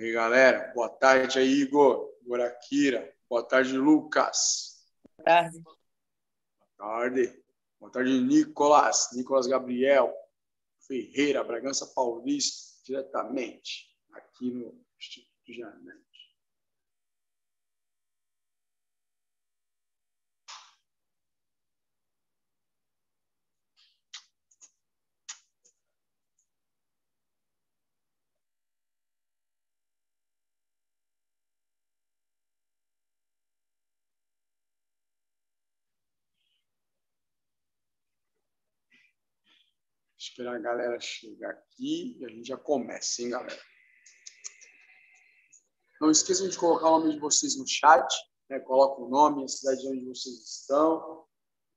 Aí, galera, boa tarde aí, Igor, Igor Akira. Boa tarde, Lucas. Boa tarde. Boa tarde. Boa tarde, Nicolas, Nicolas Gabriel Ferreira, Bragança Paulista, diretamente aqui no Instituto Janete. Esperar a galera chegar aqui e a gente já começa, hein, galera? Não esqueçam de colocar o nome de vocês no chat, né? Coloca o nome, a cidade onde vocês estão,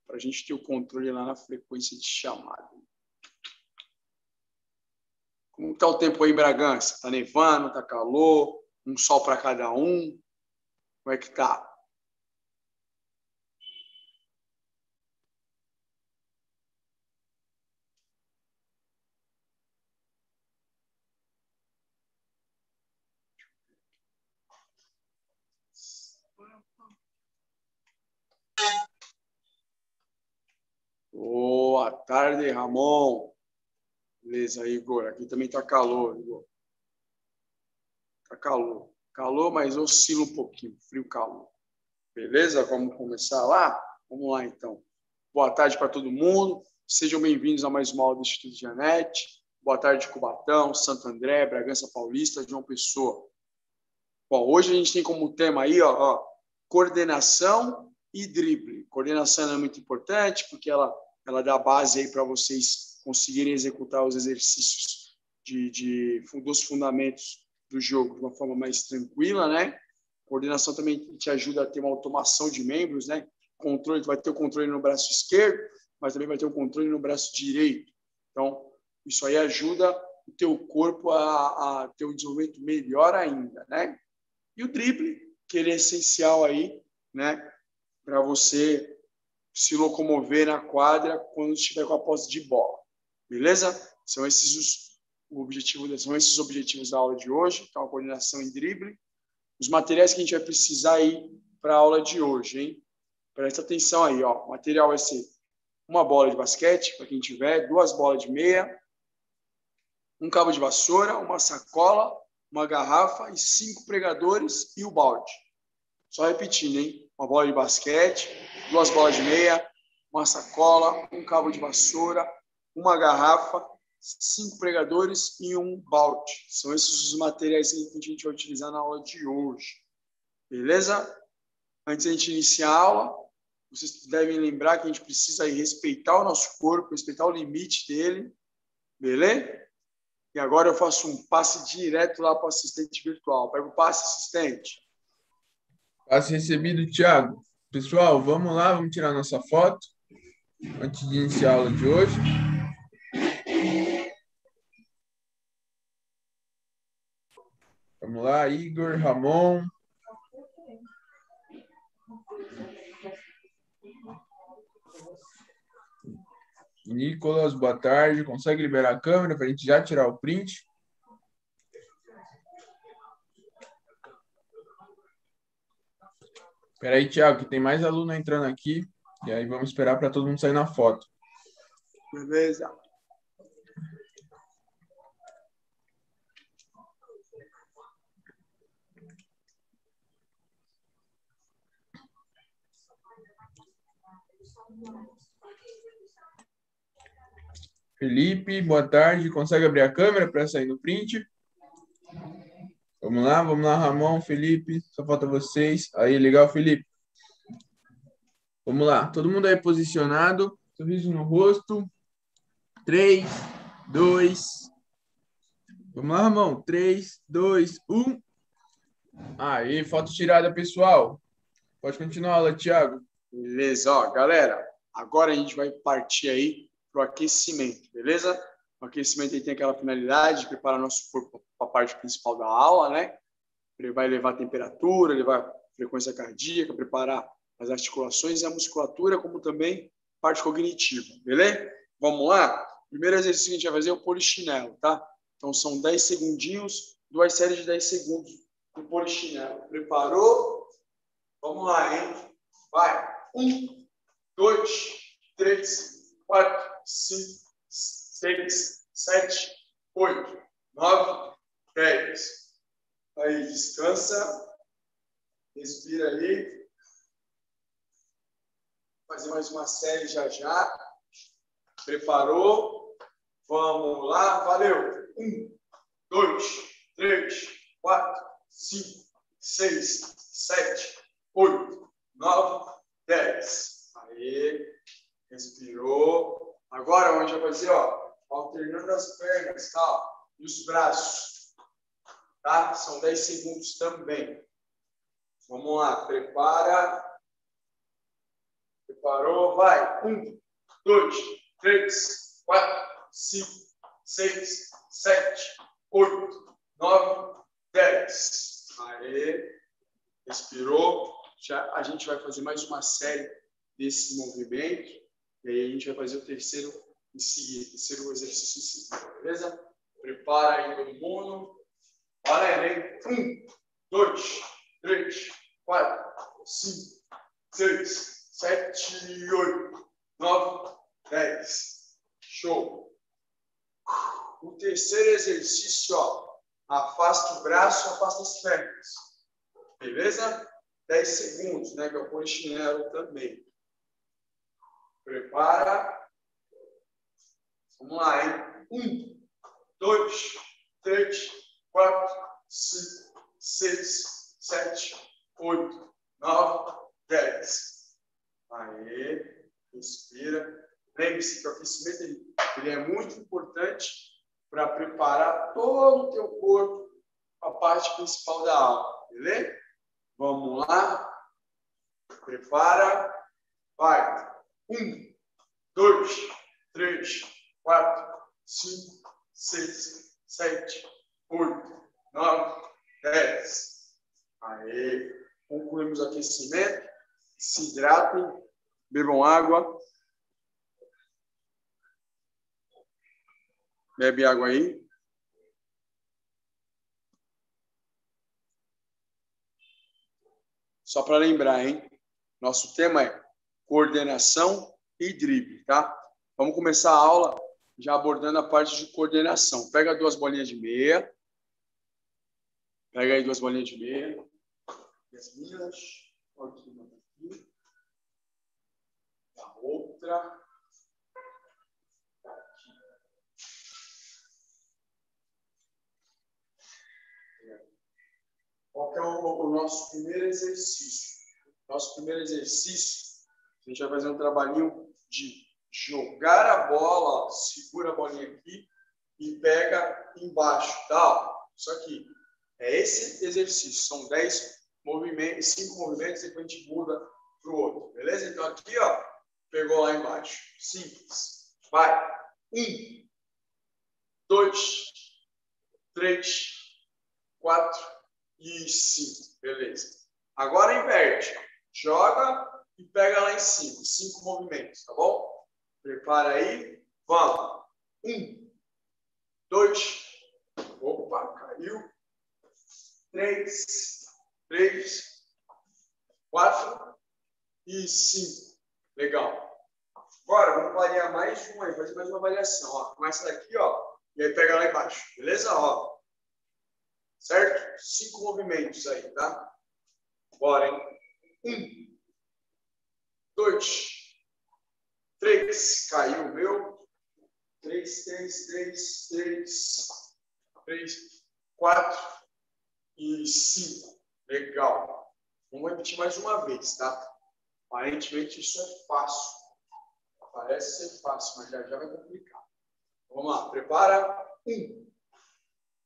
para a gente ter o controle lá na frequência de chamada. Como está o tempo aí em Bragança? Está nevando, está calor, um sol para cada um? Como é que tá? Boa tarde, Ramon. Beleza, Igor. Aqui também tá calor, Igor. Tá calor. Calor, mas oscila um pouquinho. Frio, calor. Beleza? Vamos começar lá? Vamos lá, então. Boa tarde para todo mundo. Sejam bem-vindos a mais uma aula do Instituto Janete. Boa tarde, Cubatão, Santo André, Bragança Paulista, João Pessoa. Bom, hoje a gente tem como tema aí, ó, ó coordenação e drible. Coordenação é muito importante porque ela, ela dá base aí para vocês conseguirem executar os exercícios de, de, dos fundamentos do jogo de uma forma mais tranquila, né? Coordenação também te ajuda a ter uma automação de membros, né? Controle, vai ter o controle no braço esquerdo, mas também vai ter o controle no braço direito. Então, isso aí ajuda o teu corpo a, a ter um desenvolvimento melhor ainda, né? E o drible, que ele é essencial aí, né? para você se locomover na quadra quando estiver com a posse de bola. Beleza? São esses os objetivos, são esses os objetivos da aula de hoje, então a coordenação em drible. Os materiais que a gente vai precisar aí para a aula de hoje, hein? Presta atenção aí, ó. O material vai ser uma bola de basquete, para quem tiver, duas bolas de meia, um cabo de vassoura, uma sacola, uma garrafa e cinco pregadores e o balde. Só repetindo, hein? Uma bola de basquete, duas bolas de meia, uma sacola, um cabo de vassoura, uma garrafa, cinco pregadores e um balde. São esses os materiais que a gente vai utilizar na aula de hoje. Beleza? Antes de a gente iniciar a aula, vocês devem lembrar que a gente precisa respeitar o nosso corpo, respeitar o limite dele. Beleza? E agora eu faço um passe direto lá para o assistente virtual. Pega o passe, assistente. Passe recebido, Thiago. Pessoal, vamos lá, vamos tirar nossa foto antes de iniciar a aula de hoje. Vamos lá, Igor, Ramon. Nicolas, boa tarde. Consegue liberar a câmera para a gente já tirar o print? Espera aí, Thiago, que tem mais aluno entrando aqui. E aí vamos esperar para todo mundo sair na foto. Beleza. Felipe, boa tarde. Consegue abrir a câmera para sair no print? Vamos lá, vamos lá, Ramon, Felipe, só falta vocês. Aí, legal, Felipe. Vamos lá, todo mundo aí posicionado, sorriso no rosto. Três, dois. Vamos lá, Ramon. Três, dois, um. Aí, foto tirada, pessoal. Pode continuar aula, Thiago. Beleza, ó, galera. Agora a gente vai partir aí para o aquecimento, beleza? O aquecimento tem aquela finalidade de preparar nosso corpo para a parte principal da aula, né? Ele vai levar a temperatura, levar a frequência cardíaca, preparar as articulações e a musculatura, como também parte cognitiva, beleza? Vamos lá? Primeiro exercício que a gente vai fazer é o polichinelo, tá? Então, são 10 segundinhos duas séries de 10 segundos no polichinelo. Preparou? Vamos lá, hein? Vai. Um, dois, três, quatro, cinco, seis, sete, oito, nove, dez. Aí, descansa. Respira aí. Fazer mais uma série já já. Preparou? Vamos lá. Valeu. Um, dois, três, quatro, cinco, seis, sete, oito, nove, dez. Aí. Respirou. Agora, onde vai fazer, ó, alternando as pernas, tá? E os braços. Tá? São 10 segundos também. Vamos lá, prepara. Preparou, vai. Um, dois, três, quatro, cinco, seis, sete, oito, nove, dez. Aê. Respirou. Já, a gente vai fazer mais uma série desse movimento. E aí a gente vai fazer o terceiro em seguida, terceiro exercício em seguida, beleza? Prepara aí todo mundo. Olha, Um, dois, três, quatro, cinco, seis, sete, oito, nove, dez. Show. O terceiro exercício, ó, afasta o braço, afasta as pernas. Beleza? 10 segundos, né? Que eu ponho chinelo também. Prepara. Vamos lá, hein? Um, dois, três, quatro, cinco, seis, sete, oito, nove, dez. Aí, respira. Lembre-se que o aquecimento ele, ele é muito importante para preparar todo o teu corpo a parte principal da aula, beleza? Vamos lá. Prepara. Vai. Um, dois, três, quatro, cinco, seis, sete, oito, nove, dez. Aí, concluímos o aquecimento. Se hidratem, bebam água. Bebe água aí. Só para lembrar, hein? Nosso tema é coordenação e drible, tá? Vamos começar a aula já abordando a parte de coordenação. Pega duas bolinhas de meia. Pega aí duas bolinhas de meia. As minhas. Aqui, uma. A outra. Qual é o, o nosso primeiro exercício? Nosso primeiro exercício a gente vai fazer um trabalhinho de jogar a bola, segura a bolinha aqui e pega embaixo, tá? Isso aqui. É esse exercício. São 10 movimentos, 5 movimentos, depois a gente muda para o outro. Beleza? Então aqui, ó, pegou lá embaixo. Simples. Vai. Um, dois, três, quatro e cinco. Beleza. Agora inverte. Joga e pega lá em cima. Cinco movimentos, tá bom? Prepara aí. Vamos. Um, dois, opa, caiu. Três, três, quatro e cinco. Legal. Agora, vamos variar mais uma aí, fazer mais uma variação. Ó, começa daqui, ó, e aí pega lá embaixo. Beleza? Ó. Certo? Cinco movimentos aí, tá? Bora, hein? Um, dois, três, caiu o meu, três, três, três, três, três, quatro e cinco. Legal. Vamos repetir mais uma vez, tá? Aparentemente isso é fácil. Parece ser fácil, mas já já vai complicar. Vamos lá, prepara. Um,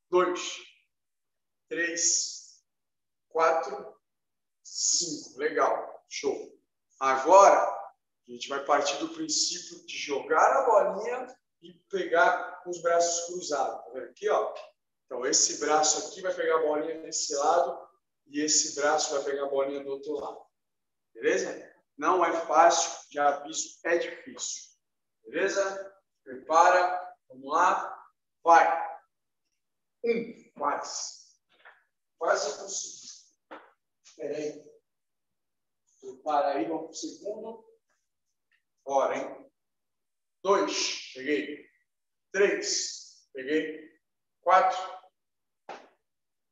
dois, três, quatro, cinco. Legal, show. Agora, a gente vai partir do princípio de jogar a bolinha e pegar com os braços cruzados. Tá vendo aqui, ó? Então, esse braço aqui vai pegar a bolinha desse lado e esse braço vai pegar a bolinha do outro lado. Beleza? Não é fácil, já aviso, é difícil. Beleza? Prepara, vamos lá, vai. Um, Quase. Quase consegui. Espera aí. Prepara aí, vamos para o segundo. Bora, hein? Dois. Peguei. Três. Peguei. Quatro.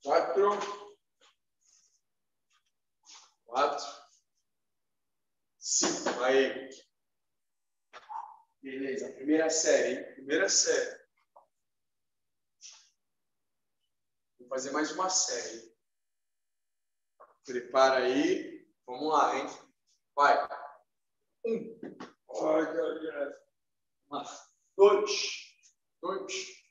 Quatro. Quatro. Cinco. Aí. Beleza. Primeira série, hein? Primeira série. Vou fazer mais uma série. Prepara aí. Vamos lá, hein? Vai. Um. Olha, Dois. Dois.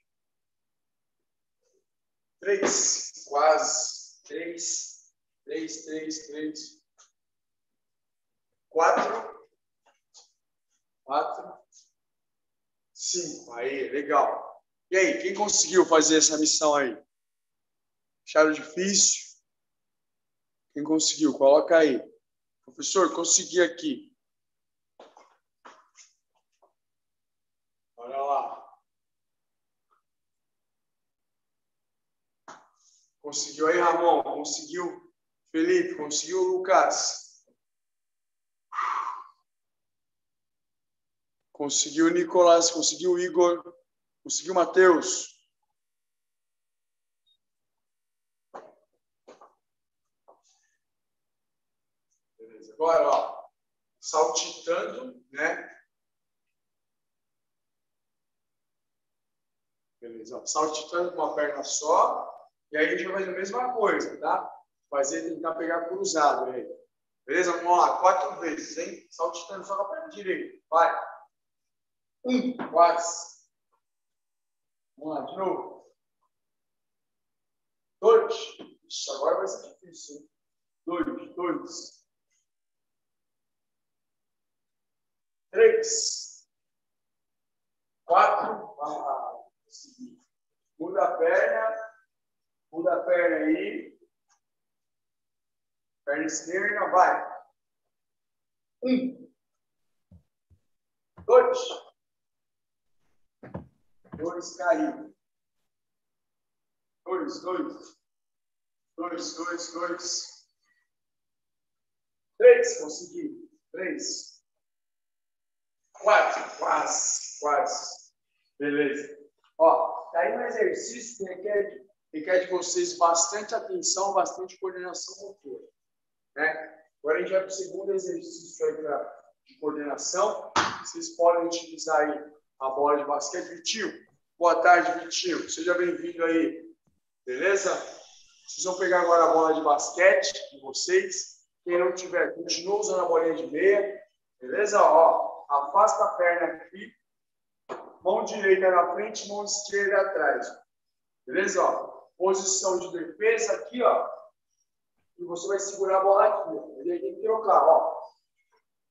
Três. Quase. Três. Três, três, três. Quatro. Quatro. Cinco. Aí, legal. E aí, quem conseguiu fazer essa missão aí? Acharam difícil? Quem conseguiu? Coloca aí. Professor, consegui aqui. Olha lá. Conseguiu aí, Ramon? Conseguiu? Felipe? Conseguiu, Lucas? Conseguiu Nicolás? Conseguiu Igor? Conseguiu Matheus? Agora, ó, saltitando, né? Beleza, ó, saltitando com uma perna só. E aí a gente vai fazer a mesma coisa, tá? Fazer, tentar pegar cruzado aí. Beleza? Vamos lá, quatro vezes, hein? Saltitando só com a perna direita. Vai. Um, quase. Vamos lá, de novo. Dois. Ixi, agora vai ser difícil, hein? Dois, dois. Três. Quatro. Ah, muda a perna. Muda a perna aí. Perna esquerda, vai. Um. Dois. Dois caiu. Dois, dois. Dois, dois, dois. Três, consegui. Três. Quase, quase, quase. Beleza. Ó, tá aí um exercício que requer, requer de vocês bastante atenção, bastante coordenação motora. Né? Agora a gente vai para o segundo exercício aí pra, de coordenação. Vocês podem utilizar aí a bola de basquete. Vitinho, boa tarde, Vitinho. Seja bem-vindo aí. Beleza? Vocês vão pegar agora a bola de basquete de vocês. Quem não tiver, continua usando a bolinha de meia. Beleza? Ó, afasta a perna aqui, mão direita na frente, mão esquerda atrás. Beleza? Ó, posição de defesa aqui, ó. E você vai segurar a bola aqui. Ele tem que trocar, ó.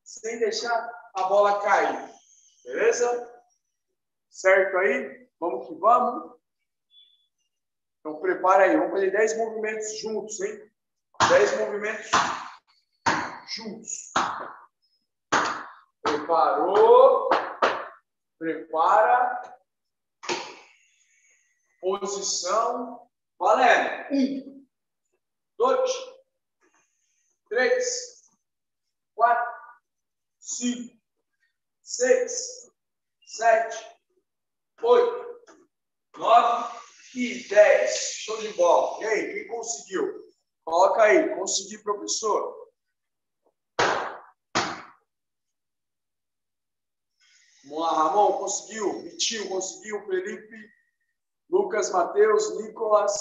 Sem deixar a bola cair. Beleza? Certo aí? Vamos que vamos. Então prepara aí. Vamos fazer 10 movimentos juntos, hein? 10 movimentos juntos. Preparou. Prepara. Posição. Valendo. Um, dois, três, quatro, cinco, seis, sete, oito, nove e dez. Show de bola. E aí, quem conseguiu? Coloca aí. Consegui, professor. Vamos lá, Ramon conseguiu, Vitinho conseguiu, Felipe, Lucas, Matheus, Nicolas.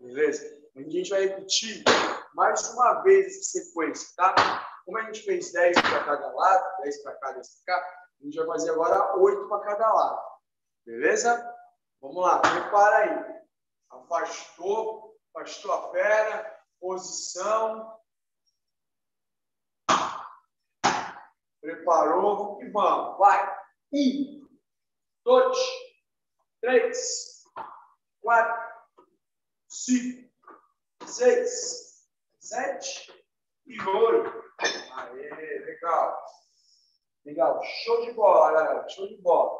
Beleza? A gente vai repetir mais uma vez essa sequência, tá? Como a gente fez 10 para cada lado, 10 para cá, 10 para cá, a gente vai fazer agora 8 para cada lado. Beleza? Vamos lá, prepara aí. Afastou, afastou a perna, posição, Preparou e vamos. Vai. Um, dois, três, quatro, cinco, seis, sete e oito. Aê, legal. Legal. Show de bola, galera. Show de bola.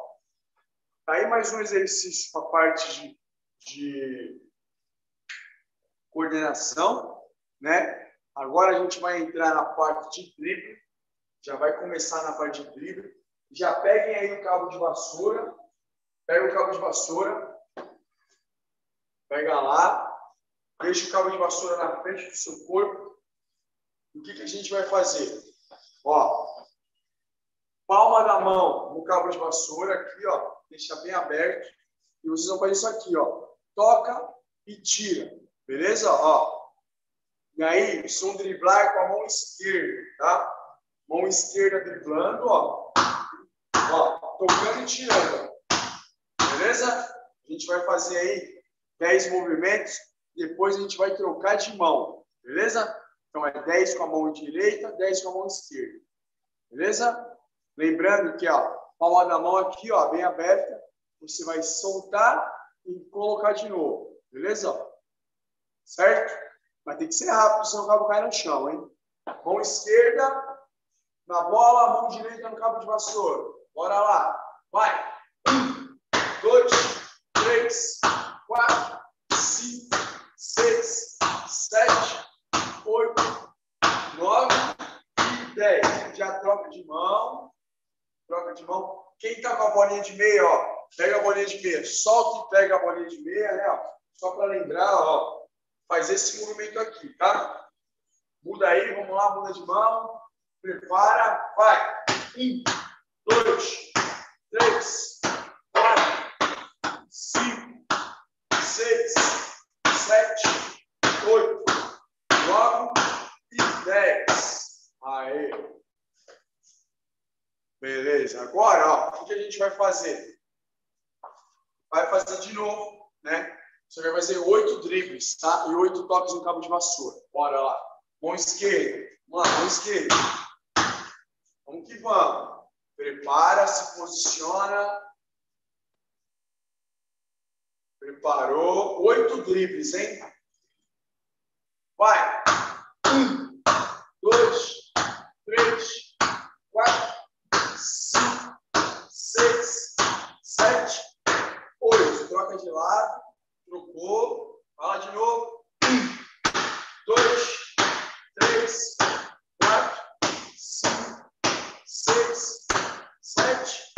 Tá aí mais um exercício para a parte de, de coordenação, né? Agora a gente vai entrar na parte de drible. Já vai começar na parte de drible. Já peguem aí o cabo de vassoura. Pega o cabo de vassoura. Pega lá. Deixa o cabo de vassoura na frente do seu corpo. O que, que a gente vai fazer? Ó, palma da mão no cabo de vassoura aqui, ó, deixa bem aberto. E vocês vão fazer isso aqui, ó. Toca e tira. Beleza? Ó. E aí, vocês vão driblar com a mão esquerda, tá? Mão esquerda driblando, ó. Tocando e tirando. Beleza? A gente vai fazer aí 10 movimentos. Depois a gente vai trocar de mão. Beleza? Então é 10 com a mão direita, 10 com a mão esquerda. Beleza? Lembrando que, ó, palma da mão aqui, ó, bem aberta. Você vai soltar e colocar de novo. Beleza? Certo? Mas tem que ser rápido, senão o cabo cai no chão, hein? Mão esquerda na bola, mão direita no cabo de vassoura. Bora lá. Vai. Um, dois, três, quatro, cinco, seis, sete, oito, nove e dez. Já troca de mão. Troca de mão. Quem tá com a bolinha de meia, ó, pega a bolinha de meia, solta e pega a bolinha de meia, né? Ó. Só para lembrar, ó, faz esse movimento aqui, tá? Muda aí, vamos lá, muda de mão. Prepara, vai. Um, dois, três, quatro, cinco, seis, sete, oito, nove e dez. Aí. Beleza. Agora, ó, o que a gente vai fazer? Vai fazer de novo, né? Você vai fazer oito dribles, tá? E oito toques no cabo de vassoura. Bora lá. Mão esquerda. Vamos lá, mão esquerda. Vamos que vamos. Prepara, se posiciona. Preparou. Oito dribles, hein? Vai. Um, dois, três, quatro, cinco, seis, sete, oito. Troca de lado. Trocou. Fala de novo. Um, dois, três, quatro, cinco, seis, sete,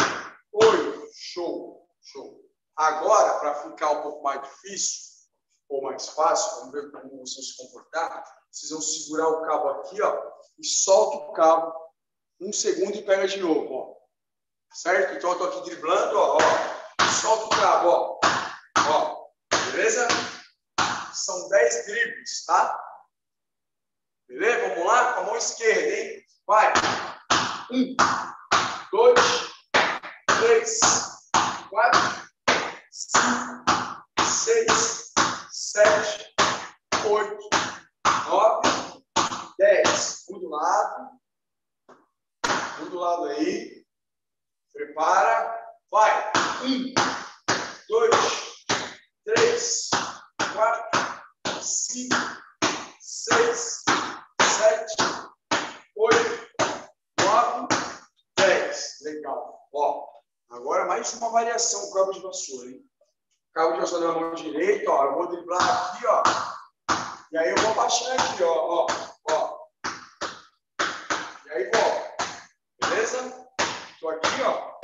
oito. Show, show. Agora, para ficar um pouco mais difícil, ou mais fácil, vamos ver como vocês se comportar. Vocês vão segurar o cabo aqui, ó, e solta o cabo um segundo e pega de novo, ó. Certo? Então eu tô aqui driblando, ó, ó. Solta o cabo, ó. Ó. Beleza? São 10 dribles, tá? Beleza? Vamos lá? Com a mão esquerda, hein? Vai. Um, dois, três, quatro, cinco, seis, sete, oito, nove, dez. Um do lado. Um do lado aí. Prepara. Vai. Um, dois, três, quatro, cinco, seis, sete, oito, nove, dez. Legal. Ó, agora mais uma variação com cabo de vassoura, hein? Cabo de vassoura na mão direita, ó. Eu vou driblar aqui, ó. E aí eu vou baixar aqui, ó. Ó, ó. E aí vou. Beleza? Tô aqui, ó.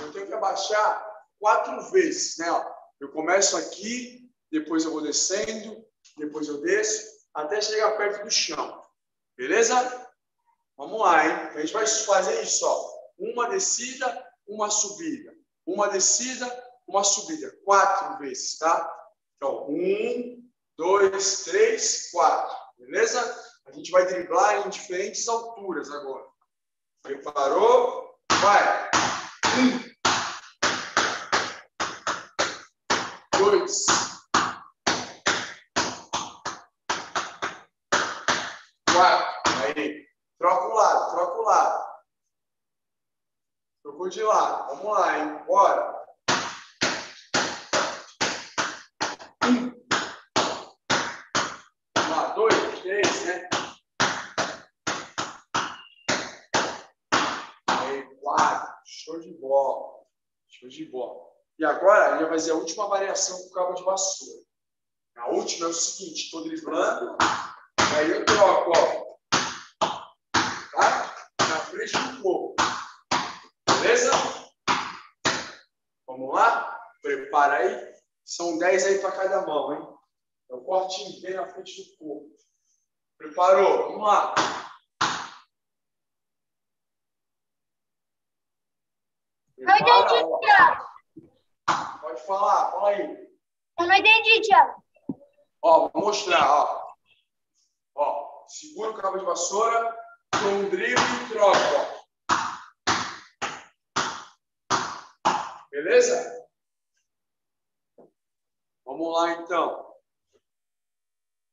Eu tenho que abaixar quatro vezes, né? Ó, eu começo aqui, depois eu vou descendo, depois eu desço, até chegar perto do chão. Beleza? Vamos lá, hein? A gente vai fazer isso, ó. Uma descida, uma subida. Uma descida, uma subida. Quatro vezes, tá? Então, um, dois, três, quatro. Beleza? A gente vai driblar em diferentes alturas agora. Preparou? Vai! Um, dois. Quatro. Aí. Troca o lado, troca o lado. Trocou de lado. Vamos lá, hein? Bora. Um. Lá, dois, três, né? Aí, quatro. Show de bola. Show de bola. E agora, gente vai fazer a última variação com o cabo de vassoura. A última é o seguinte, estou driblando, aí eu troco, ó. Tá? Na frente do corpo. Beleza? Vamos lá? Prepara aí. São 10 aí para cada mão, hein? Então, cortinho bem na frente do corpo. Preparou? Vamos lá. Não entendi, Tiago. Pode falar, fala aí. Eu não entendi, Tiago. Ó, vou mostrar, ó. Ó, segura o cabo de vassoura, com um drible e troca, ó. Beleza? Vamos lá, então.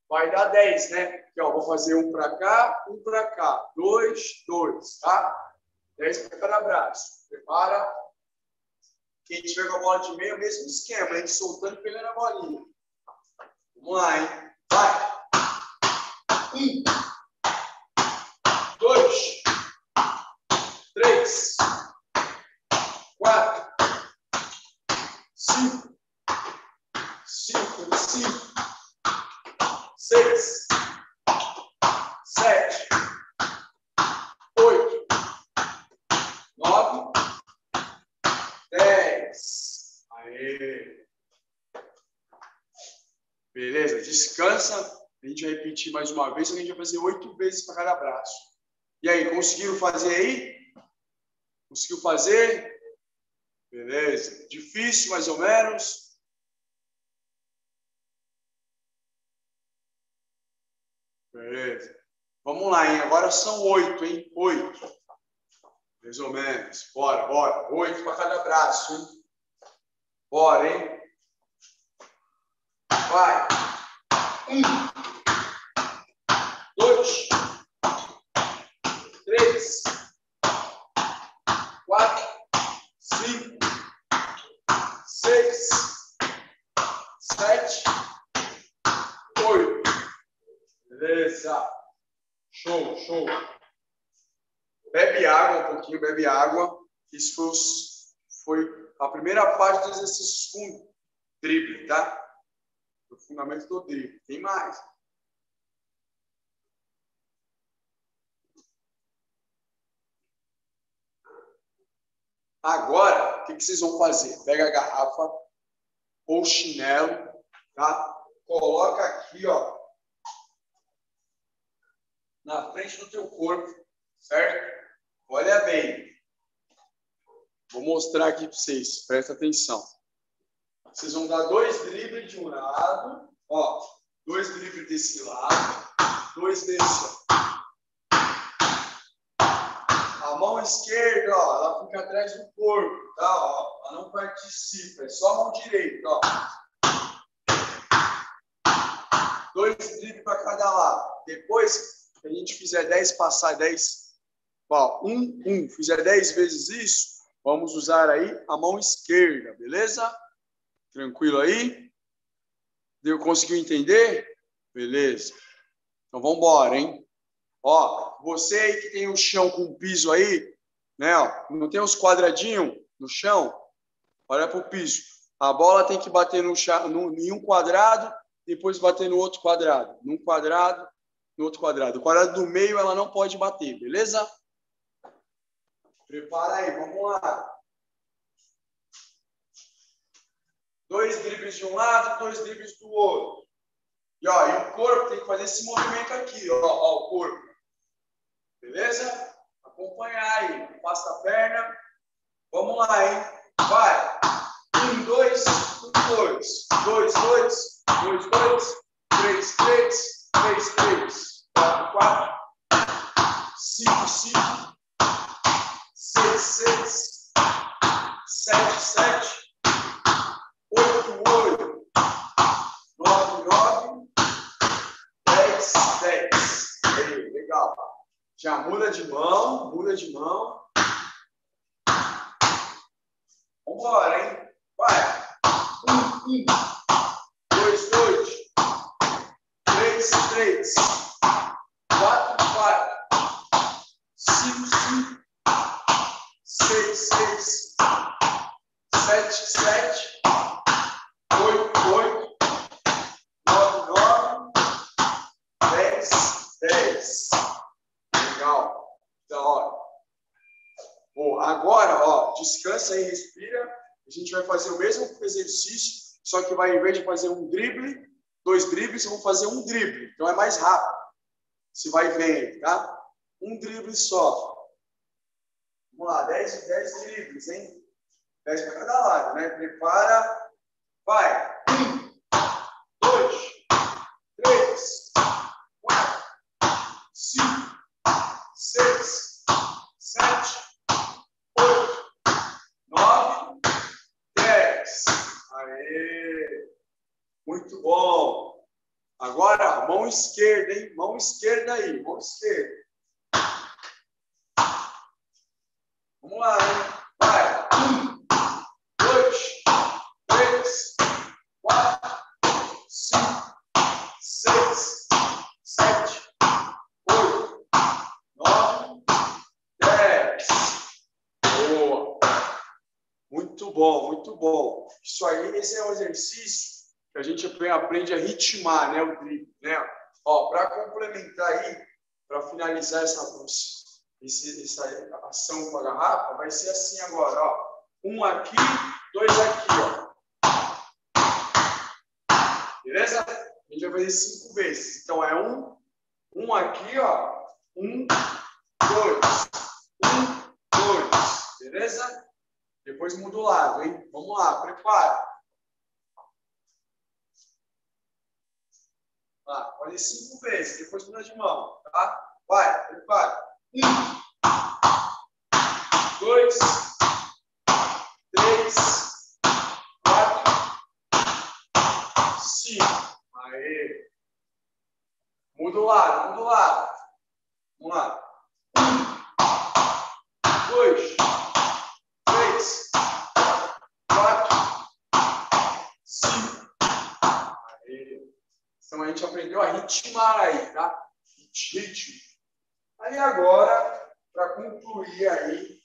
Vai dar 10, né? Ó, vou fazer um para cá, um para cá. Dois, dois, tá? 10 para cada braço. Prepara. Quem tiver com a bola de meio, mesmo esquema, a gente soltando e pegando a bolinha. Vamos lá, hein? Vai. Um. Dois. Três. Quatro. Cinco. Cinco. Cinco. Seis. Sete. Oito. Nove. Dez. Aê. Beleza? A gente vai repetir mais uma vez, a gente vai fazer oito vezes para cada braço. E aí, conseguiram fazer aí? Conseguiu fazer? Beleza. Difícil, mais ou menos? Beleza. Vamos lá, hein? Agora são oito, hein? Oito. Mais ou menos. Bora, bora. Oito para cada braço, hein? Bora, hein? Vai. Um. Dois. Três. Quatro. Cinco. Seis. Sete. Oito. Beleza. Show, show. Bebe água um pouquinho, bebe água. Isso foi, foi a primeira parte dos exercícios com drible, tá? O fundamento do drible. Tem mais. Agora, o que, que vocês vão fazer? Pega a garrafa ou chinelo, tá? Coloca aqui, ó, na frente do teu corpo, certo? Olha bem. Vou mostrar aqui para vocês, presta atenção. Vocês vão dar dois dribles de um lado, ó, dois dribles desse lado, dois desse. A mão esquerda, ó, ela fica atrás do corpo, tá? Ó, ela não participa, é só a mão direita, ó. Dois dribles para cada lado. Depois que a gente fizer 10, passar 10, ó, um, um, fizer 10 vezes isso, vamos usar aí a mão esquerda, beleza? Tranquilo aí? Deu, conseguiu entender? Beleza. Então vamos embora, hein? Ó, você aí que tem o chão com piso aí, né? Ó, não tem os quadradinhos no chão? Olha para o piso. A bola tem que bater no, no, em um quadrado, depois bater no outro quadrado. Num quadrado, no outro quadrado. O quadrado do meio ela não pode bater, beleza? Prepara aí, vamos lá. Dois dribles de um lado, dois dribles do outro. E, ó, e o corpo tem que fazer esse movimento aqui, ó, ó o corpo. Beleza? Acompanhar aí. Afasta a perna. Vamos lá, hein? Vai. Um, dois, um, dois. Dois, dois. Dois, dois. Três, três. Três, três. Quatro, quatro. Cinco, cinco. Seis, seis. Sete, sete. Já muda de mão, muda de mão. Vambora, hein? Vai. Um, um. Dois, dois. Três, três. Quatro, quatro. Cinco, cinco. Seis, seis. Sete, sete. Descansa e respira. A gente vai fazer o mesmo exercício, só que vai, em vez de fazer um drible, dois dribles, vamos fazer um drible. Então é mais rápido. Se vai vendo, tá? Um drible só. Vamos lá, 10, 10 dribles, hein? 10 para cada lado, né? Prepara. Vai. Um, dois, três, quatro, cinco, seis, sete, oito, nove, dez. Aê! Muito bom. Agora, mão esquerda, hein? Mão esquerda aí, mão esquerda. Vamos lá, hein? Vai. Um, dois, três, quatro, cinco, seis, sete, oito, nove, dez. Boa. Muito bom, muito bom. Isso aí, esse é um exercício que a gente aprende a ritmar, né, o drible, né? Para complementar aí, para finalizar essa esse, essa ação com a garrafa, vai ser assim agora, ó. Um aqui, dois aqui, ó. Beleza? A gente vai fazer cinco vezes. Então é um, um aqui, ó. Um, dois. Um, dois. Beleza? Depois muda o lado, hein? Vamos lá, prepara. Tá, fazer cinco vezes, depois muda de mão, tá? Vai, prepara. Um, dois, três, quatro, cinco. Aê. Muda o lado, muda o lado. Vamos lá. Um, dois, três, quatro, cinco. Aê. A gente aprendeu a ritmar aí, tá? Ritmo. Aí agora, para concluir aí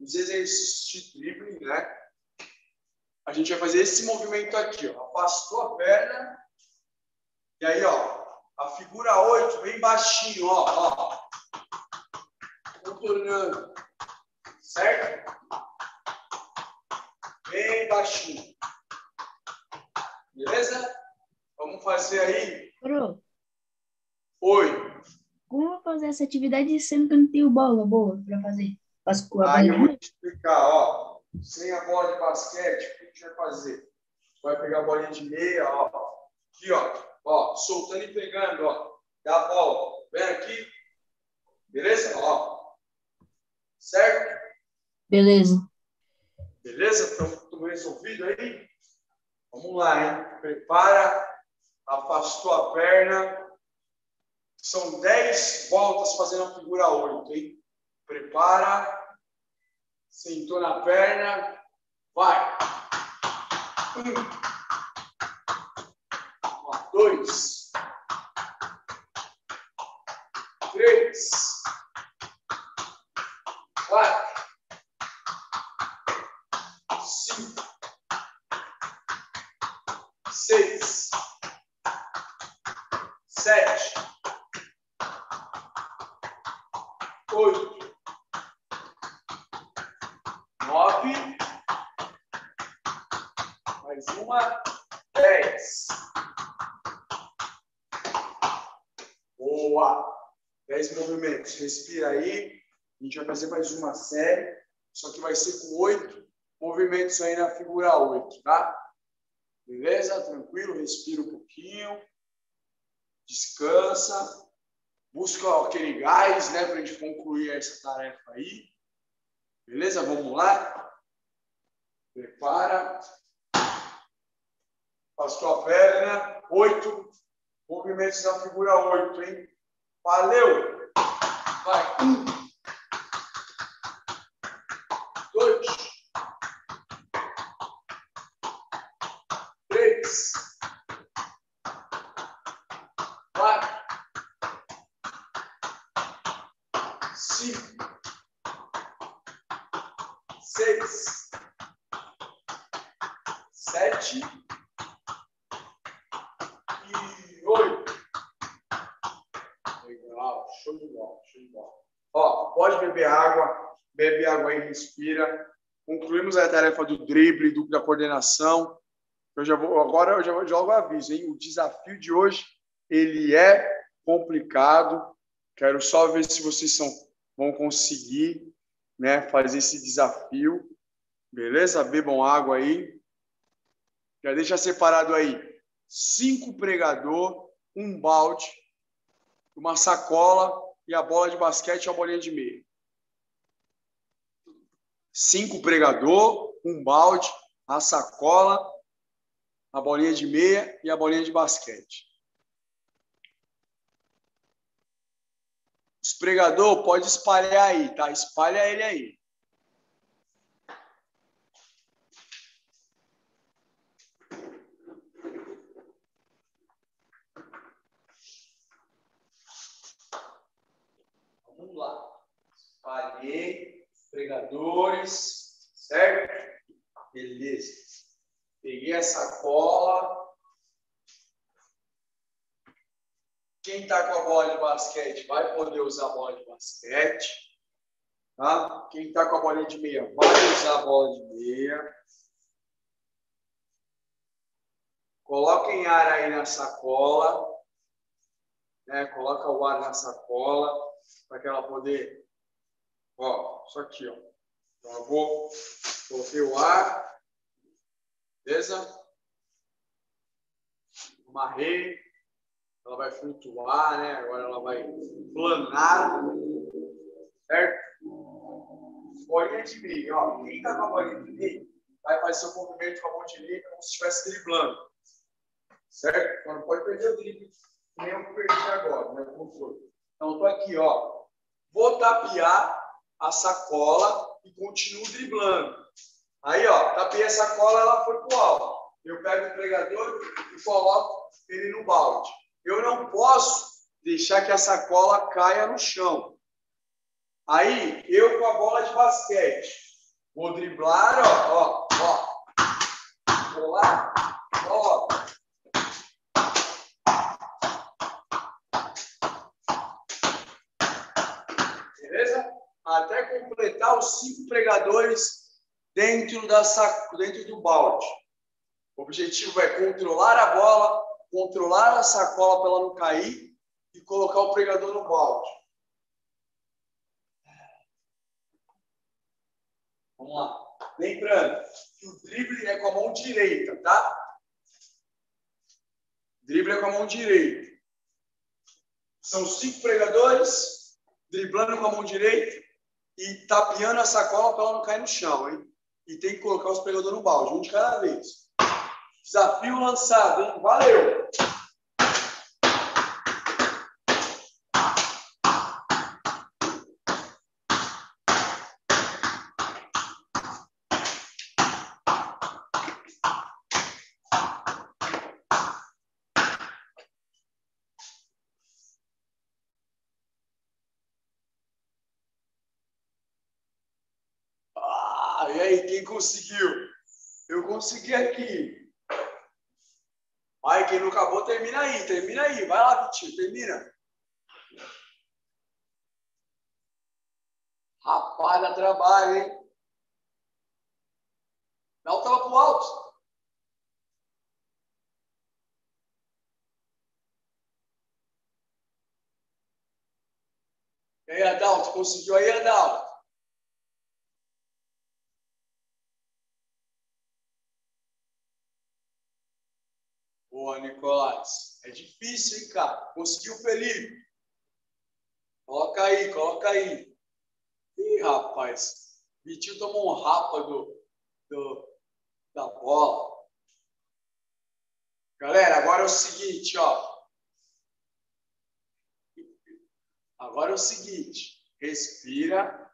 os exercícios de dribbling, né? A gente vai fazer esse movimento aqui, ó. Afastou a perna. E aí, ó, a figura 8, bem baixinho, ó, ó. Contornando. Certo? Bem baixinho. Beleza? Vamos fazer aí. Pro, Oi. como eu vou fazer essa atividade sendo que eu não tenho bola boa pra fazer? Faço com a Aí eu vou te explicar, ó. Sem a bola de basquete, o que a gente vai fazer? Vai pegar a bolinha de meia, ó. Aqui, ó. Ó, soltando e pegando, ó. Dá a bola. Vem aqui. Beleza? Ó. Certo? Beleza. Beleza? Tudo resolvido aí? Vamos lá, hein? Prepara. Afastou a perna. São 10 voltas fazendo a figura 8, hein? Prepara. Sentou na perna. Vai. Um. Dois. Mais uma. Dez. Boa. Dez movimentos. Respira aí. A gente vai fazer mais uma série. Só que vai ser com oito movimentos aí na figura oito, tá? Beleza? Tranquilo? Respira um pouquinho. Descansa. Busca aquele gás, né? Para a gente concluir essa tarefa aí. Beleza? Vamos lá? Prepara. Passou a perna. Oito movimentos da figura oito, hein? Valeu! Vai. Tarefa do drible, do, da coordenação. Eu já vou, agora eu já vou jogo aviso, hein? O desafio de hoje ele é complicado. Quero só ver se vocês são, vão conseguir, né, fazer esse desafio. Beleza? Bebam água aí. Já deixa separado aí cinco pregador, um balde, uma sacola e a bola de basquete e a bolinha de meia. Cinco pregador, um balde, a sacola, a bolinha de meia e a bolinha de basquete. Os pregador pode espalhar aí, tá? Espalha ele aí. Vamos lá. Espalhei pregadores, certo? Beleza. Peguei a sacola. Quem está com a bola de basquete vai poder usar a bola de basquete. Tá? Quem está com a bolinha de meia vai usar a bola de meia. Coloquem ar aí na sacola. Né? Coloca o ar na sacola para que ela poder. Ó, isso aqui, ó. Então eu vou coloquei o ar. Beleza? Amarrei ela vai flutuar, né? Agora ela vai planar, certo? Bolinha de meio, ó. Quem tá com a bolinha de meio vai fazer o movimento com a mão direita como se estivesse driblando, certo? Então não pode perder o drible, nem eu perdi agora, né? Como foi? Então, eu tô aqui, ó. Vou tapear a sacola e continuo driblando. Aí, ó, tapeei a sacola, ela foi pro alto. Eu pego o pregador e coloco ele no balde eu não posso deixar que a sacola caia no chão. Aí, eu com a bola de basquete, vou driblar, ó, ó, ó. Vou lá, completar os cinco pregadores dentro, da sac... dentro do balde. O objetivo é controlar a bola, controlar a sacola para ela não cair e colocar o pregador no balde. Vamos lá. Lembrando que o drible é com a mão direita, tá? Drible é com a mão direita. São cinco pregadores, driblando com a mão direita e tapeando a sacola para ela não cair no chão, hein? E tem que colocar os pregadores no balde, um de cada vez. Desafio lançado, hein? Valeu! Ah, e aí, quem conseguiu? Eu consegui aqui. Vai, quem não acabou, termina aí, termina aí. Vai lá, Vitinho, termina. Rapaz, dá trabalho, hein? Dá o tela pro alto. E aí, Adalto, conseguiu aí, Adalto? Boa, Nicolás. É difícil, hein, cara? Conseguiu, Felipe? Coloca aí, coloca aí. Ih, rapaz. Vitinho tomou um rapa do, do, da bola. Galera, agora é o seguinte, ó. Agora é o seguinte. Respira,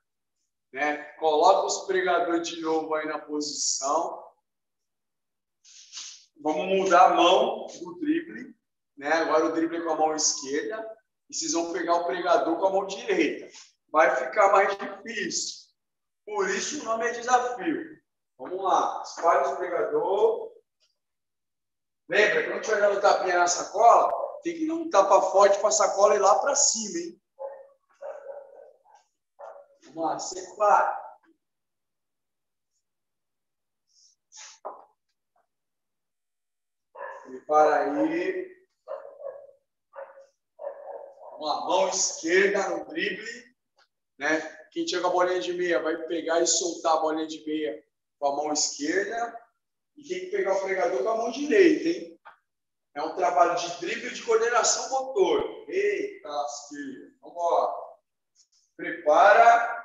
né? Coloca os pregadores de novo aí na posição. Vamos mudar a mão do drible, né? Agora o drible é com a mão esquerda e vocês vão pegar o pregador com a mão direita. Vai ficar mais difícil. Por isso o nome é desafio. Vamos lá. Espalha o pregador. Lembra, quando tiver dando tapinha na sacola, tem que dar um tapa forte para a sacola ir lá para cima, hein? Vamos lá, separa. Prepara aí. Uma mão esquerda no drible, né? Quem tinha com a bolinha de meia vai pegar e soltar a bolinha de meia com a mão esquerda e tem que pegar o pregador com a mão direita, hein? É um trabalho de drible de coordenação motor. Eita, lasqueira. Vamos embora. Prepara.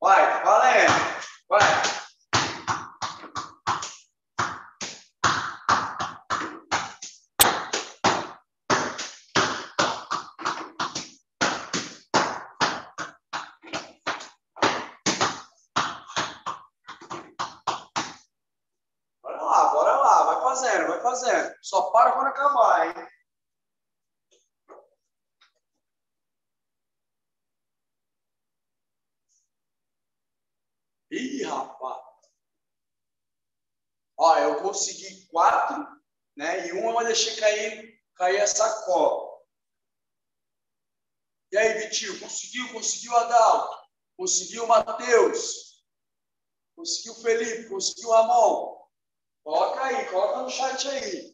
Vai, valendo. Vai. Bora lá, bora lá. Vai fazendo, vai fazendo. Só para quando acabar, hein? Ih, rapaz. Ó, eu consegui quatro, né? E uma eu deixei cair, cair a sacola. E aí, Vitinho, conseguiu? Conseguiu, Adalto? Conseguiu, Matheus? Conseguiu, Felipe? Conseguiu, Ramon? Coloca aí, coloca no chat aí.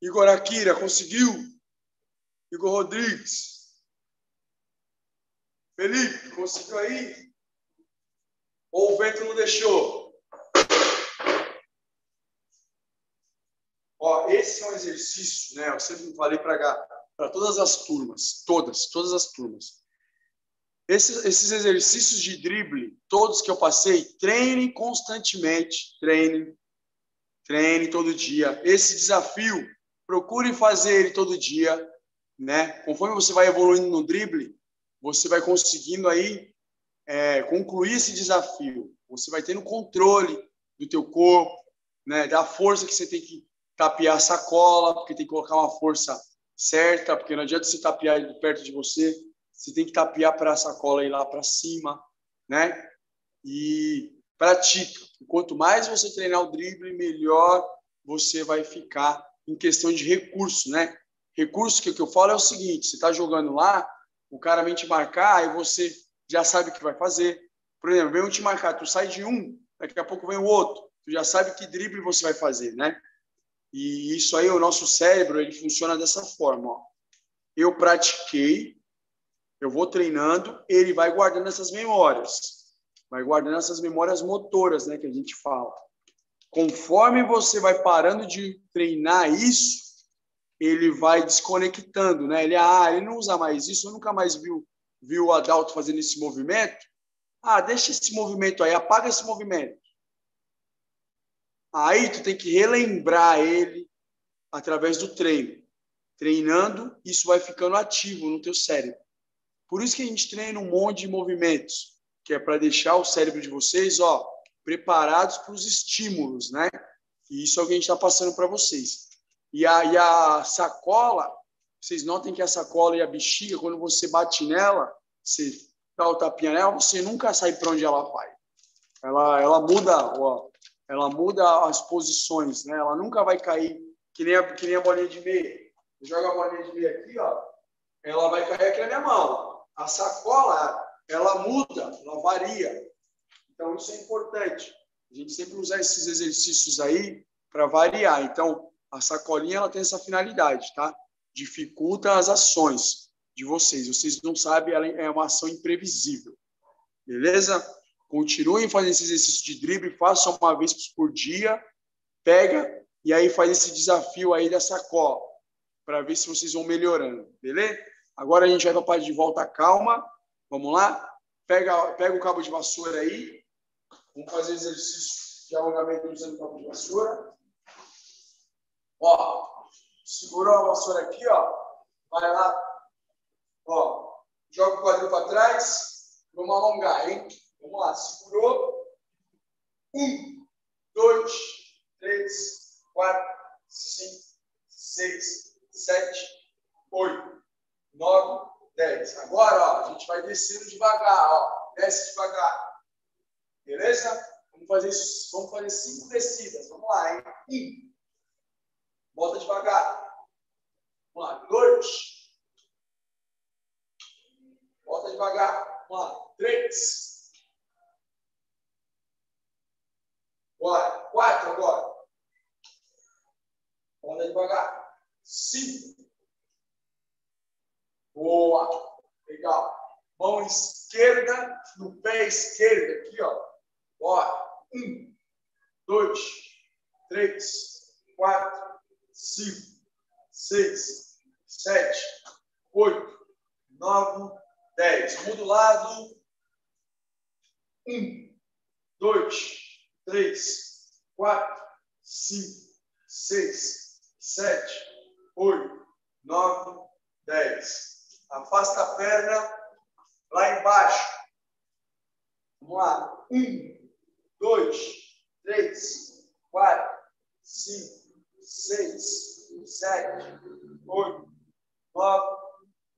Igor Akira, conseguiu? Igor Rodrigues. Felipe, conseguiu aí? Ou o vento não deixou? Ó, esse é um exercício, né? Eu sempre falei para todas as turmas, todas, todas as turmas. Esses, esses exercícios de drible, todos que eu passei, treinem constantemente, treinem, treinem todo dia. Esse desafio, procure fazer ele todo dia, né? Conforme você vai evoluindo no drible, você vai conseguindo aí é, concluir esse desafio. Você vai tendo controle do teu corpo, né? Da força que você tem que tapear a sacola, porque tem que colocar uma força certa, porque não adianta você tapear perto de você, você tem que tapear para a sacola ir lá para cima, né? E pratica. Quanto mais você treinar o drible, melhor você vai ficar em questão de recurso, né? Recurso que, eu falo é o seguinte: você está jogando lá, o cara vem te marcar, aí você já sabe o que vai fazer. Por exemplo, vem um te marcar, tu sai de um, daqui a pouco vem o outro, tu já sabe que drible você vai fazer, né? E isso aí, o nosso cérebro, ele funciona dessa forma. Ó. Eu pratiquei, eu vou treinando, ele vai guardando essas memórias. Vai guardando essas memórias motoras, né, que a gente fala. Conforme você vai parando de treinar isso, ele vai desconectando, né? Ele, ah, ele não usa mais isso, eu nunca mais viu, viu o Adalto fazendo esse movimento. Ah, deixa esse movimento aí, apaga esse movimento. Aí tu tem que relembrar ele através do treino. Treinando, isso vai ficando ativo no teu cérebro. Por isso que a gente treina um monte de movimentos, que é para deixar o cérebro de vocês, ó, preparados para os estímulos, né? E isso é o que a gente está passando para vocês. E a, e a sacola, vocês notem que a sacola e a bexiga, quando você bate nela, você dá o tapinha nela, você nunca sabe para onde ela vai. Ela, ela muda, ó, ela muda as posições, né? Ela nunca vai cair que nem a, que nem a bolinha de meia. Joga a bolinha de meia aqui, ó, ela vai cair aqui na minha mão. A sacola, ela muda, ela varia. Então, isso é importante. A gente sempre usar esses exercícios aí para variar. Então, a sacolinha ela tem essa finalidade, tá? Dificulta as ações de vocês. Vocês não sabem, ela é uma ação imprevisível. Beleza? Continuem fazendo esse exercício de drible, façam uma vez por dia, pega e aí faz esse desafio aí da sacola, para ver se vocês vão melhorando, beleza? Agora a gente vai para a parte de volta calma. Vamos lá? Pega, pega o cabo de vassoura aí. Vamos fazer exercício de alongamento usando o cabo de vassoura. Ó, segurou a vassoura aqui, ó. Vai lá. Ó, joga o quadril para trás. Vamos alongar, hein? Vamos lá, segurou. Um, dois, três, quatro, cinco, seis, sete, oito, nove, dez. Agora, ó, a gente vai descendo devagar, ó. Desce devagar. Beleza? Vamos fazer, vamos fazer cinco descidas. Vamos lá, hein? Um. Volta devagar. Vamos lá. Dois. Volta devagar. Vamos lá. Três. Bora. Quatro agora. Volta devagar. Cinco. Boa. Legal. Mão esquerda no pé esquerdo aqui, ó. Bora. Um, dois, três, quatro, cinco, seis, sete, oito, nove, dez. Muda o lado. Um, dois, três, quatro, cinco, seis, sete, oito, nove, dez. Afasta a perna lá embaixo. Vamos lá. Um, dois, três, quatro, cinco, seis, sete, oito, nove,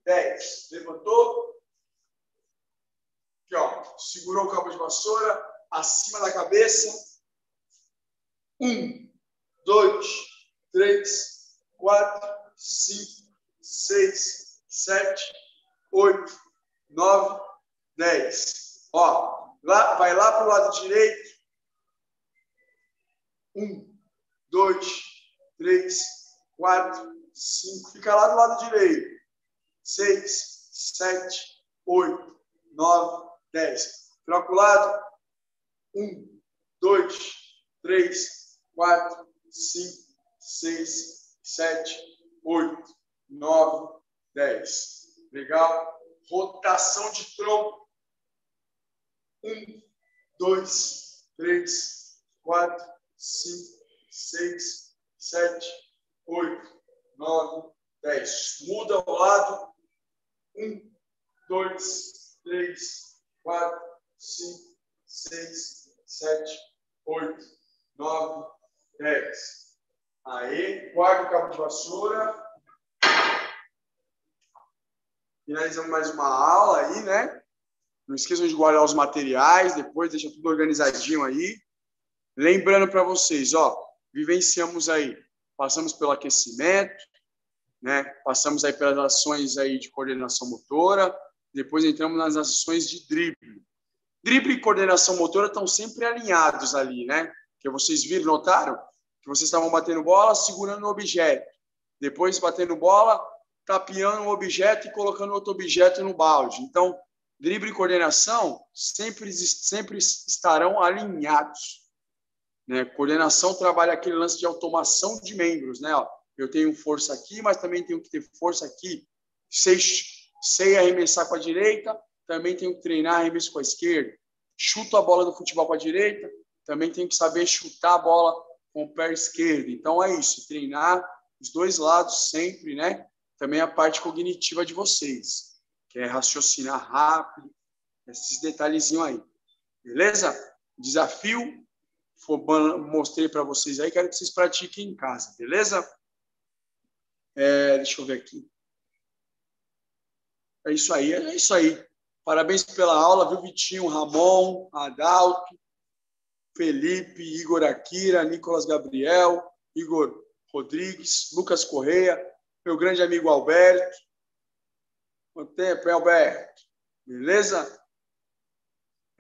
dez. Levantou? Aqui, ó. Segurou o cabo de vassoura acima da cabeça. Um, dois, três, quatro, cinco, seis, sete, oito, nove, dez. Ó, lá, vai lá para o lado direito. Um, dois, três, quatro, cinco. Fica lá do lado direito. Seis, sete, oito, nove, dez. Troca o lado. Um, dois, três, quatro, cinco, seis, sete, oito, nove, dez. Legal? Rotação de tronco. Um, dois, três, quatro, cinco, seis, sete, oito, nove, dez. Muda o lado. Um, dois, três, quatro, cinco, seis, sete, oito, nove, dez. Aí, guarda o cabo de vassoura. Finalizamos mais uma aula aí, né? Não esqueçam de guardar os materiais, depois deixa tudo organizadinho aí. Lembrando para vocês, ó, vivenciamos aí, passamos pelo aquecimento, né? Passamos aí pelas ações aí de coordenação motora, depois entramos nas ações de drible. Drible e coordenação motora estão sempre alinhados ali, né? Que vocês viram, notaram? Que vocês estavam batendo bola, segurando o objeto. Depois batendo bola, tapeando o objeto e colocando outro objeto no balde. Então, drible e coordenação sempre, sempre estarão alinhados. Né? Coordenação trabalha aquele lance de automação de membros, né? Ó, eu tenho força aqui, mas também tenho que ter força aqui. Sei, sei arremessar com a direita, também tenho que treinar arremesso com a esquerda. Chuto a bola do futebol com a direita, também tenho que saber chutar a bola com o pé esquerdo. Então é isso, treinar os dois lados sempre, né? Também a parte cognitiva de vocês, que é raciocinar rápido, esses detalhezinhos aí. Beleza? Desafio mostrei para vocês aí, quero que vocês pratiquem em casa, beleza? É, deixa eu ver aqui. É isso aí, é isso aí. Parabéns pela aula, viu, Vitinho, Ramon, Adalto, Felipe, Igor Akira, Nicolas Gabriel, Igor Rodrigues, Lucas Correia, meu grande amigo Alberto. Quanto tempo, hein, Alberto? Beleza?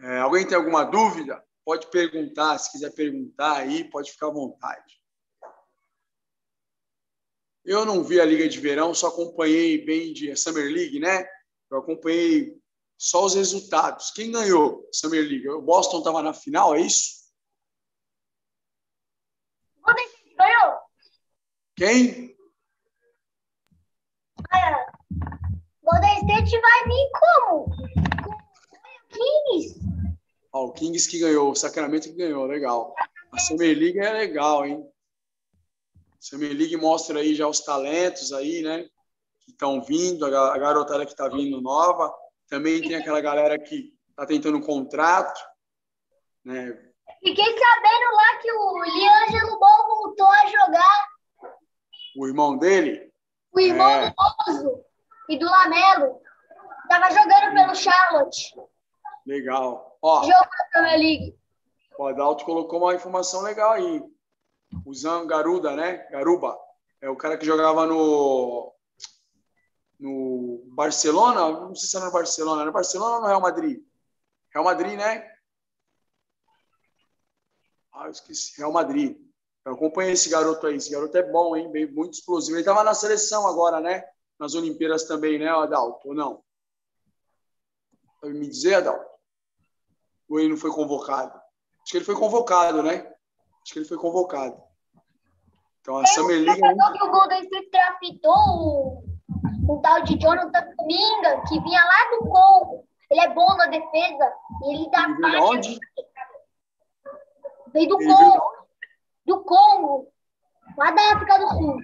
É, alguém tem alguma dúvida? Pode perguntar, se quiser perguntar aí, pode ficar à vontade. Eu não vi a Liga de Verão, só acompanhei bem de Summer League, né? Eu acompanhei só os resultados. Quem ganhou Summer League? O Boston estava na final, é isso? Golden State ganhou. Quem? Ah, State vai vir como? Com Kings. Ó, o Kings que ganhou, o Sacramento que ganhou, legal. A Summer League é legal, hein? A Summer League mostra aí já os talentos aí, né? Que estão vindo, a garotada que está vindo nova. Também tem aquela galera que está tentando um contrato, né? Fiquei sabendo lá que o Liangelo Ball voltou a jogar. O irmão dele, O irmão É. do Bozo e do Lamelo. Tava jogando pelo Charlotte. legal. Ó, Jogou na Premier League. O Adalto colocou uma informação legal aí. O Zan Garuda, né? Garuba. É o cara que jogava no no Barcelona, não sei se era no Barcelona, era no Barcelona ou no Real Madrid? Real Madrid, né? Ah, eu esqueci. Real Madrid. Eu acompanhei esse garoto aí. Esse garoto é bom, hein? Muito explosivo. Ele estava na seleção agora, né? Nas Olimpíadas também, né, Adalto? Ou não? Pode me dizer, Adalto? Ou ele não foi convocado? Acho que ele foi convocado, né? Acho que ele foi convocado. Então a Summer League. É que o Golden State draftou o, tal de Jonathan Minga, que vinha lá do Congo. Ele é bom na defesa. E ele dá Ele veio de onde? Veio do Ele veio Congo. Do Congo. Lá da África do Sul.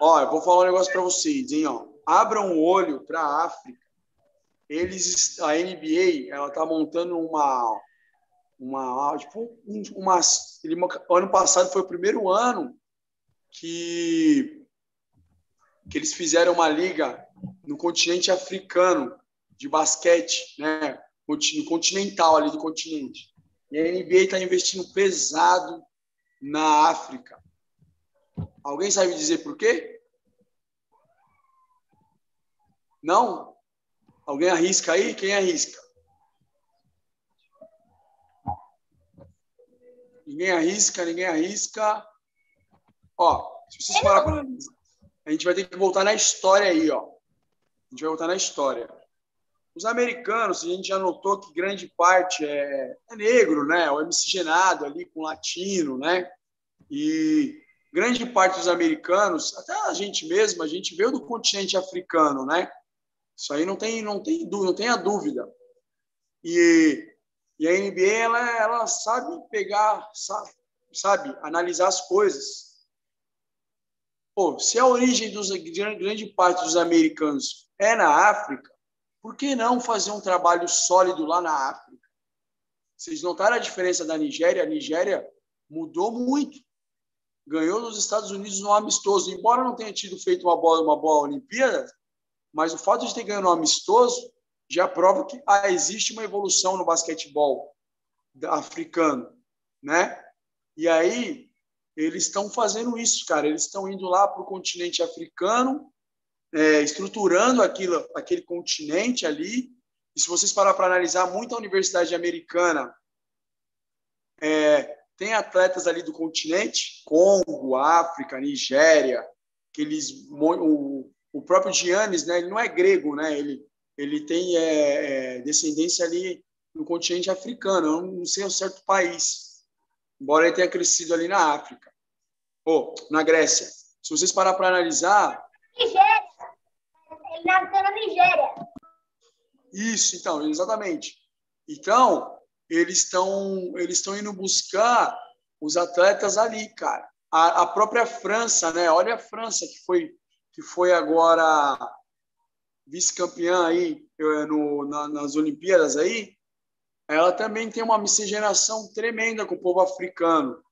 Ó, eu vou falar um negócio para vocês, hein, ó. Abram o olho para a África. Eles, a NBA, ela tá montando uma, uma, tipo, um- uma, ele, ano passado foi o primeiro ano que que eles fizeram uma liga no continente africano de basquete, né? No continental ali do continente. E a NBA está investindo pesado na África. Alguém sabe dizer por quê? Não? Alguém arrisca aí? Quem arrisca? Ninguém arrisca, ninguém arrisca. Ó, se vocês parar pra a gente vai ter que voltar na história aí, ó. A gente vai voltar na história. Os americanos, a gente já notou que grande parte é, é negro, né? O miscigenado ali com latino, né? E grande parte dos americanos, até a gente mesmo, a gente veio do continente africano, né? Isso aí não tem, não tem, não tem a dúvida. E, e a NBA ela, ela sabe pegar, sabe, sabe analisar as coisas. Pô, se a origem dos gran- grande parte dos americanos é na África, por que não fazer um trabalho sólido lá na África? Vocês notaram a diferença da Nigéria? A Nigéria mudou muito. Ganhou dos Estados Unidos no amistoso, embora não tenha tido feito uma boa, uma boa Olimpíada, mas o fato de ter ganho no amistoso já prova que ah, existe uma evolução no basquetebol africano, né? E aí eles estão fazendo isso, cara. Eles estão indo lá para o continente africano, é, estruturando aquilo, aquele continente ali. E se vocês parar para analisar, muita universidade americana é, tem atletas ali do continente, Congo, África, Nigéria, que eles, o, o próprio Giannis, né? Ele não é grego, né? Ele ele tem é, é, descendência ali no continente africano. Eu não sei o certo país, embora ele tenha crescido ali na África ou na Grécia. Se vocês parar para analisar, Nigéria. Ele nasceu na Nigéria. Isso, então, exatamente. Então, eles estão eles estão indo buscar os atletas ali, cara. A, a própria França, né? Olha a França que foi que foi agora vice-campeã aí eh, no, na, nas Olimpíadas aí. Ela também tem uma miscigenação tremenda com o povo africano,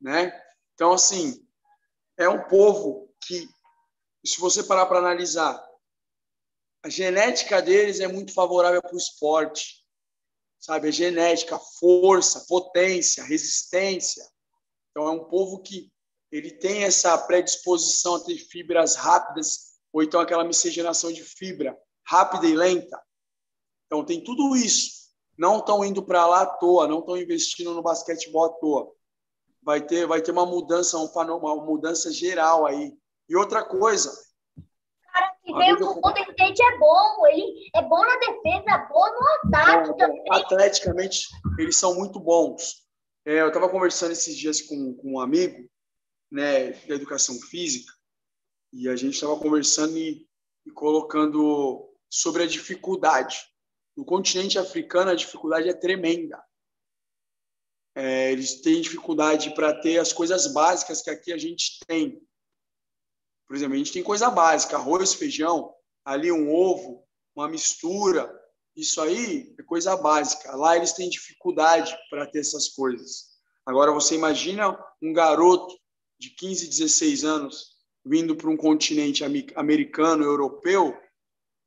né? Então, assim, é um povo que, se você parar para analisar, a genética deles é muito favorável para o esporte, sabe? Genética, força, potência, resistência. Então é um povo que ele tem essa predisposição a ter fibras rápidas ou então aquela miscigenação de fibra rápida e lenta. Então tem tudo isso. Não estão indo para lá à toa, não estão investindo no basquetebol à toa. Vai ter, vai ter uma mudança, um uma mudança geral aí. E outra coisa, veio eu- do Golden State é bom. Ele é bom na defesa, bom no ataque Bom, também. atleticamente, eles são muito bons. É, eu estava conversando esses dias com, com um amigo né, da educação física e a gente estava conversando e, e colocando sobre a dificuldade. No continente africano, a dificuldade é tremenda. É, eles têm dificuldade para ter as coisas básicas que aqui a gente tem. Por exemplo, a gente tem coisa básica, arroz, feijão, ali um ovo, uma mistura, isso aí é coisa básica. Lá eles têm dificuldade para ter essas coisas. Agora você imagina um garoto de 15, 16 anos vindo para um continente americano, europeu,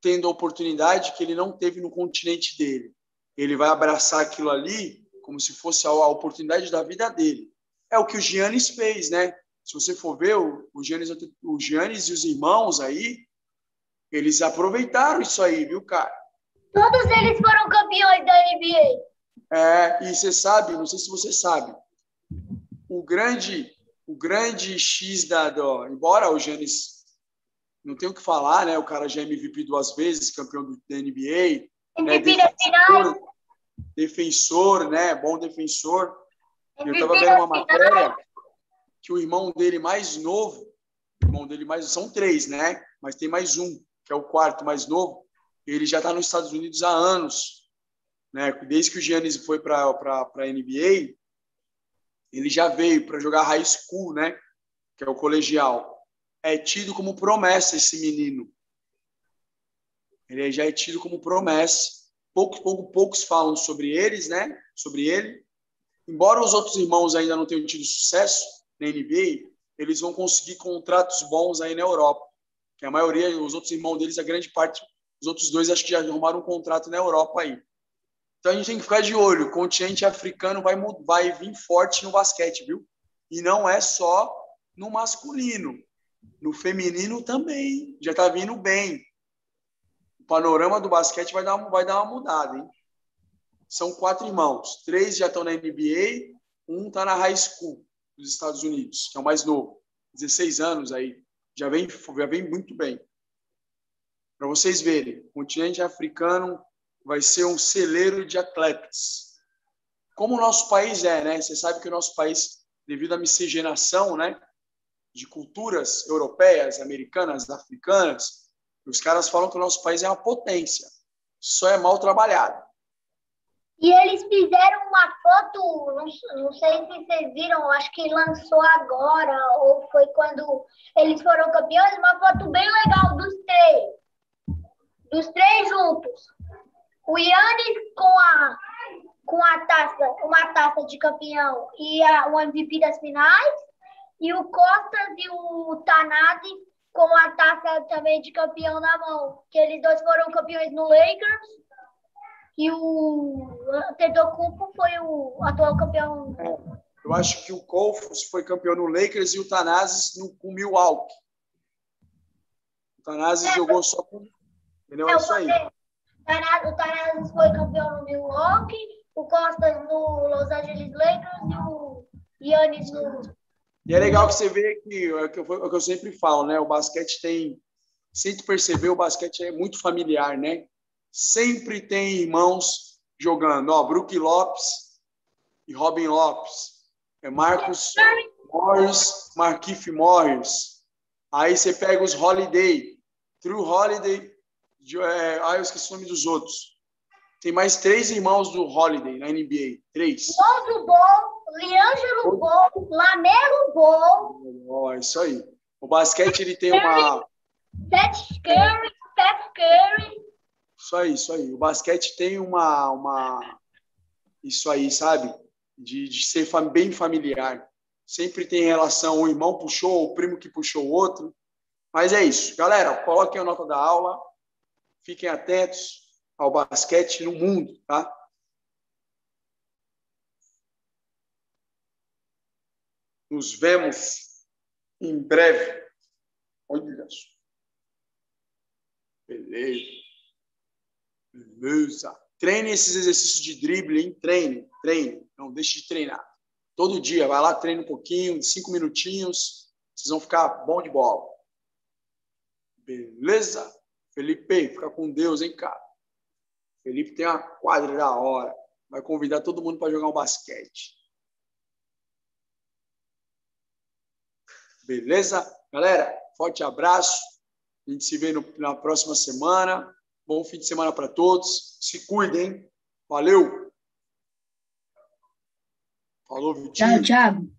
tendo a oportunidade que ele não teve no continente dele. Ele vai abraçar aquilo ali como se fosse a oportunidade da vida dele. É o que o Giannis fez, né? Se você for ver, o, Giannis, o Giannis e os irmãos aí, eles aproveitaram isso aí, viu, cara? Todos eles foram campeões da NBA. É, e você sabe, não sei se você sabe, o grande, o grande X da, do, embora o Giannis não tenha o que falar, né? O cara já é MVP duas vezes, campeão do, da NBA, MVP né, defensor, defensor, né? Bom defensor. Eu estava vendo uma matéria que o irmão dele mais novo, o irmão dele mais são três, né? Mas tem mais um, que é o quarto mais novo. Ele já está nos Estados Unidos há anos, né? Desde que o Giannis foi para a NBA, ele já veio para jogar high school, né? Que é o colegial. É tido como promessa esse menino. Ele já é tido como promessa. Poucos, pouco, poucos falam sobre eles, né? Sobre ele. Embora os outros irmãos ainda não tenham tido sucesso na NBA, eles vão conseguir contratos bons aí na Europa. Que a maioria, os outros irmãos deles, a grande parte, os outros dois acho que já arrumaram um contrato na Europa aí. Então a gente tem que ficar de olho. O continente africano vai, vai vir forte no basquete, viu? E não é só no masculino. No feminino também. Já está vindo bem. O panorama do basquete vai dar, vai dar uma mudada, hein? São quatro irmãos. Três já estão na NBA, um está na high school dos Estados Unidos, que é o mais novo. 16 anos aí. Já vem, já vem muito bem. Para vocês verem, o continente africano vai ser um celeiro de atletas. Como o nosso país é, né? Você sabe que o nosso país, devido à miscigenação, né? De culturas europeias, americanas, africanas, os caras falam que o nosso país é uma potência. Só é mal trabalhado. E eles fizeram uma foto, não, não sei se vocês viram, acho que lançou agora, ou foi quando eles foram campeões, uma foto bem legal dos três. Dos três juntos o Yannis com a, com a taça, uma taça de campeão e a, o MVP das finais, e o Costas e o Tanadi com a taça também de campeão na mão. Que eles dois foram campeões no Lakers e o Antetokounmpo foi o atual campeão. Eu acho que o Colfos foi campeão no Lakers e o Tanazes no, com o Milwaukee. O Tanazes é, jogou só com... Entendeu? É, é isso aí. O Taranas foi campeão no Milwaukee, o Costas no Los Angeles Lakers e o Yannis no. E é legal que você vê que é o que, eu, é sempre falo, né? O basquete tem. Sem tu perceber, o basquete é muito familiar, né? Sempre tem irmãos jogando. Ó, Brook Lopes e Robin Lopes. É Marcos Morris, Marquif Morris. Aí você pega os Holiday. True Holiday é, ah, eu esqueci o nome dos outros. Tem mais três irmãos do Holiday na NBA. Três. Lonzo Ball, Liangelo Ball, Lamelo Ball. Oh, é isso aí. O basquete ele tem uma. Seth Curry, Steph Curry. Isso aí, isso aí. O basquete tem uma. uma... Isso aí, sabe? De, de ser bem familiar. Sempre tem relação, o irmão puxou, o primo que puxou o outro. Mas é isso. Galera, coloquem a nota da aula. Fiquem atentos ao basquete no mundo, tá? Nos vemos em breve. Olha só. Beleza. Beleza. Treine esses exercícios de drible, hein? Treine, treine. Não deixe de treinar. Todo dia, vai lá, treina um pouquinho, cinco minutinhos. Vocês vão ficar bom de bola. Beleza? Felipe, fica com Deus, hein, cara? Felipe tem uma quadra da hora. Vai convidar todo mundo para jogar um basquete. Beleza? Galera, forte abraço. A gente se vê no, na próxima semana. Bom fim de semana para todos. Se cuidem. Valeu. Falou, Vitinho. Tchau, Thiago.